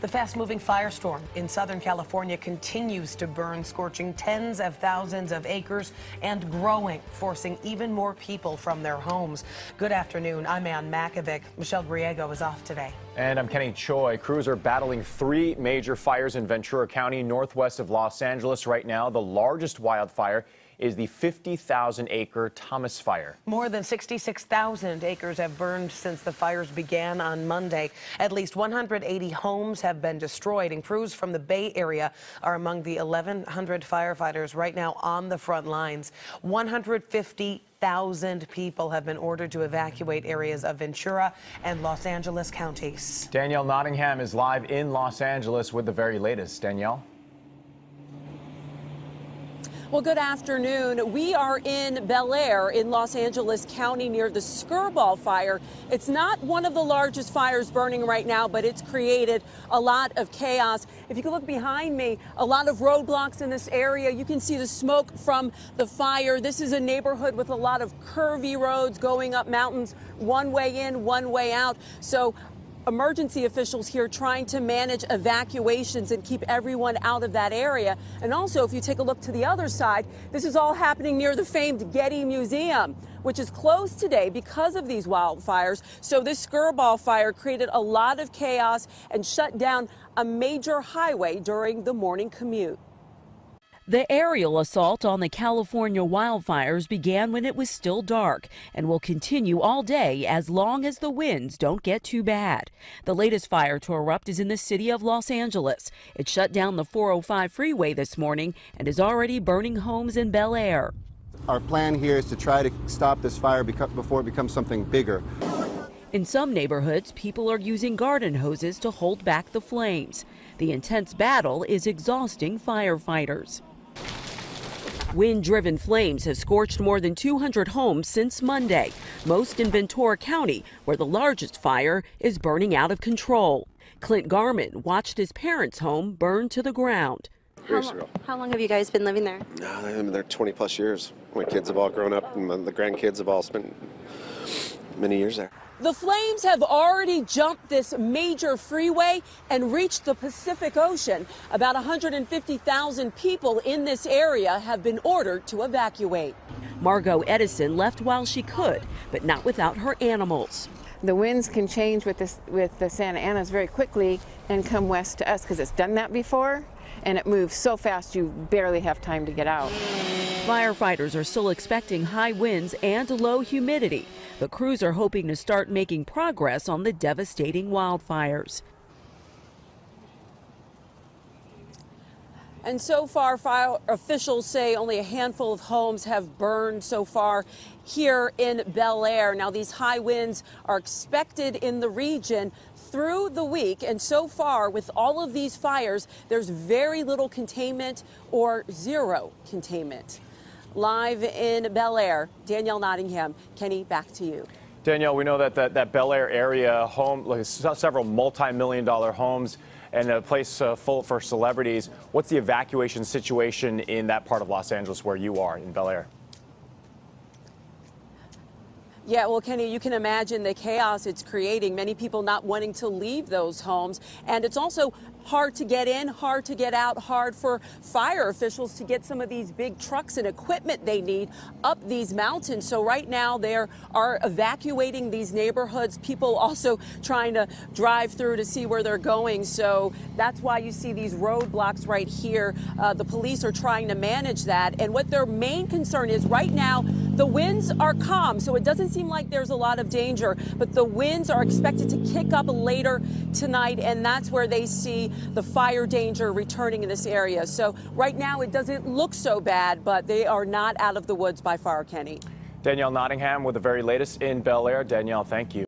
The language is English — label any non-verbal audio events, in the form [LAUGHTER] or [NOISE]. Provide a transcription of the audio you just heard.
The fast moving firestorm in Southern California continues to burn, scorching tens of thousands of acres and growing, forcing even more people from their homes. Good afternoon. I'm Anne Makovec. Michelle Griego is off today. And I'm Kenny Choi. Crews are battling three major fires in Ventura County, northwest of Los Angeles right now. The largest wildfire is the 50,000 acre Thomas Fire. More than 66,000 acres have burned since the fires began on Monday. At least 180 homes have been destroyed, and crews from the Bay Area are among the 1,100 firefighters right now on the front lines. 150 thousand people have been ordered to evacuate areas of Ventura and Los Angeles counties. Danielle Nottingham is live in Los Angeles with the very latest. Danielle? Well, good afternoon. We are in Bel Air in Los Angeles County near the Skirball fire. It's not one of the largest fires burning right now, but it's created a lot of chaos. If you can look behind me, a lot of roadblocks in this area. You can see the smoke from the fire. This is a neighborhood with a lot of curvy roads going up mountains, one way in, one way out. So emergency officials here trying to manage evacuations and keep everyone out of that area. And also, if you take a look to the other side, this is all happening near the famed Getty Museum, which is closed today because of these wildfires. So this Skirball fire created a lot of chaos and shut down a major highway during the morning commute. The aerial assault on the California wildfires began when it was still dark and will continue all day as long as the winds don't get too bad. The latest fire to erupt is in the city of Los Angeles. It shut down the 405 freeway this morning and is already burning homes in Bel Air. Our plan here is to try to stop this fire before it becomes something bigger. In some neighborhoods, people are using garden hoses to hold back the flames. The intense battle is exhausting firefighters. Wind driven flames have scorched more than 200 homes since Monday, most in Ventura County, where the largest fire is burning out of control. Clint Garman watched his parents' home burn to the ground. How, lo how long have you guys been living there? I've been there 20 plus years. My kids have all grown up, and the grandkids have all spent many years there. The flames have already jumped this major freeway and reached the Pacific Ocean. About 150,000 people in this area have been ordered to evacuate. Margot Edison left while she could, but not without her animals. The winds can change with, this, with the Santa Anas very quickly and come west to us because it's done that before and it moves so fast you barely have time to get out. Firefighters are still expecting high winds and low humidity. The crews are hoping to start making progress on the devastating wildfires. And so far, fire officials say only a handful of homes have burned so far here in Bel Air. Now, these high winds are expected in the region through the week. And so far, with all of these fires, there's very little containment or zero containment. Live in Bel Air, Danielle Nottingham. Kenny, back to you. Danielle, we know that that, that Bel Air area home, like several multi-million dollar homes and a place uh, full for celebrities. What's the evacuation situation in that part of Los Angeles where you are in Bel Air? Yeah, well, Kenny, you can imagine the chaos it's creating. Many people not wanting to leave those homes. And it's also hard to get in, hard to get out, hard for fire officials to get some of these big trucks and equipment they need up these mountains. So right now they are evacuating these neighborhoods. People also [LAUGHS] trying to drive through to see where they're going. So that's why you see these roadblocks right here. Uh, the police are trying to manage that. And what their main concern is right now, the winds are calm, so it doesn't seem like there's a lot of danger, but the winds are expected to kick up later tonight, and that's where they see the fire danger returning in this area. So right now it doesn't look so bad, but they are not out of the woods by far, Kenny. Danielle Nottingham with the very latest in Bel Air. Danielle, thank you.